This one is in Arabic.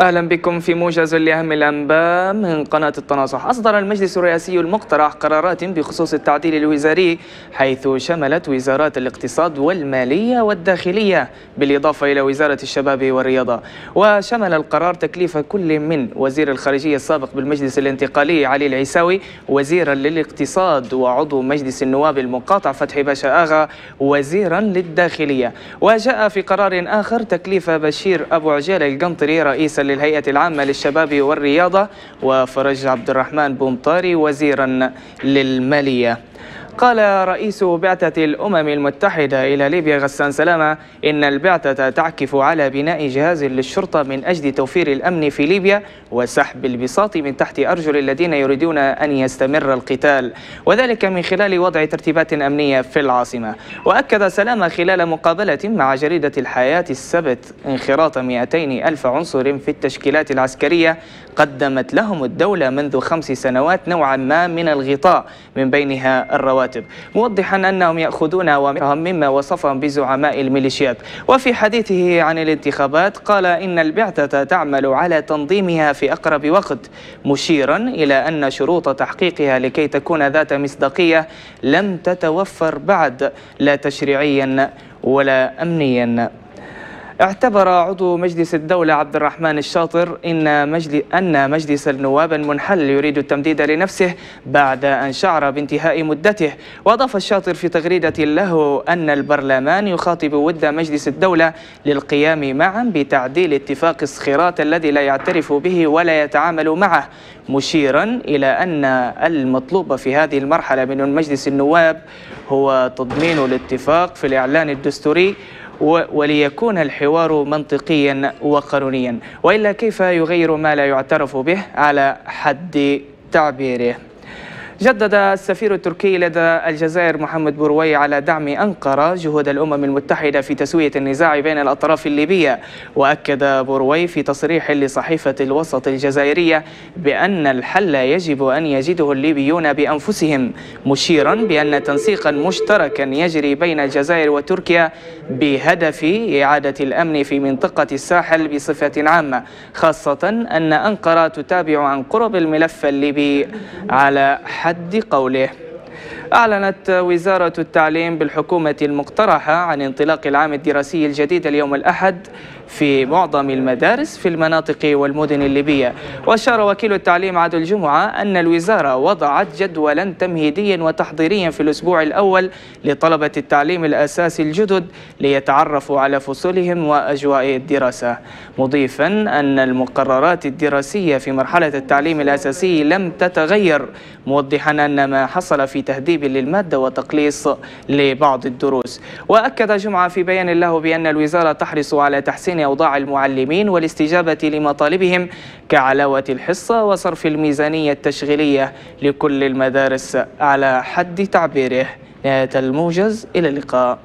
أهلا بكم في موجز لأهم الأنباء من قناة التناصح. أصدر المجلس الرئاسي المقترح قرارات بخصوص التعديل الوزاري حيث شملت وزارات الاقتصاد والمالية والداخلية بالإضافة إلى وزارة الشباب والرياضة. وشمل القرار تكليف كل من وزير الخارجية السابق بالمجلس الانتقالي علي العيساوي وزيرا للاقتصاد وعضو مجلس النواب المقاطع فتحي باشا آغا وزيرا للداخلية. وجاء في قرار آخر تكليف بشير أبو عجال القنطري رئيسا للهيئة العامة للشباب والرياضة وفرج عبد الرحمن بومطاري وزيرا للمالية. قال رئيس بعثة الأمم المتحدة إلى ليبيا غسان سلامة إن البعثة تعكف على بناء جهاز للشرطة من أجل توفير الأمن في ليبيا وسحب البساط من تحت أرجل الذين يريدون أن يستمر القتال وذلك من خلال وضع ترتيبات أمنية في العاصمة. وأكد سلامة خلال مقابلة مع جريدة الحياة السبت انخراط 200 ألف عنصر في التشكيلات العسكرية قدمت لهم الدولة منذ خمس سنوات نوعا ما من الغطاء من بينها الرواتب. موضحا أنهم يأخذون أوامرهم مما وصفهم بزعماء الميليشيات. وفي حديثه عن الانتخابات قال إن البعثة تعمل على تنظيمها في أقرب وقت مشيرا إلى أن شروط تحقيقها لكي تكون ذات مصداقية لم تتوفر بعد لا تشريعيا ولا أمنيا. اعتبر عضو مجلس الدولة عبد الرحمن الشاطر إن مجلس أن مجلس النواب المنحل يريد التمديد لنفسه بعد أن شعر بانتهاء مدته. وأضاف الشاطر في تغريدة له أن البرلمان يخاطب ود مجلس الدولة للقيام معا بتعديل اتفاق الصخيرات الذي لا يعترف به ولا يتعامل معه مشيرا إلى أن المطلوب في هذه المرحلة من مجلس النواب هو تضمين الاتفاق في الإعلان الدستوري وليكون الحوار منطقيا وقانونيا. وإلا كيف يغير ما لا يعترف به على حد تعبيره؟ جدد السفير التركي لدى الجزائر محمد بروي على دعم أنقرة جهود الأمم المتحدة في تسوية النزاع بين الأطراف الليبية. وأكد بروي في تصريح لصحيفة الوسط الجزائرية بأن الحل يجب أن يجده الليبيون بأنفسهم مشيرا بأن تنسيقا مشتركا يجري بين الجزائر وتركيا بهدف إعادة الأمن في منطقة الساحل بصفة عامة خاصة أن أنقرة تتابع عن قرب الملف الليبي على حد قوله. أعلنت وزارة التعليم بالحكومة المقترحة عن انطلاق العام الدراسي الجديد اليوم الأحد في معظم المدارس في المناطق والمدن الليبية. وأشار وكيل التعليم عادل الجمعة أن الوزارة وضعت جدولا تمهيديا وتحضيريا في الأسبوع الأول لطلبة التعليم الأساسي الجدد ليتعرفوا على فصولهم وأجواء الدراسة. مضيفا أن المقررات الدراسية في مرحلة التعليم الأساسي لم تتغير موضحا أن ما حصل في تهذيب للمادة وتقليص لبعض الدروس. وأكد جمعة في بيان له بأن الوزارة تحرص على تحسين تحسين أوضاع المعلمين والاستجابة لمطالبهم كعلاوة الحصة وصرف الميزانية التشغيلية لكل المدارس على حد تعبيره. نهاية الموجز إلى اللقاء.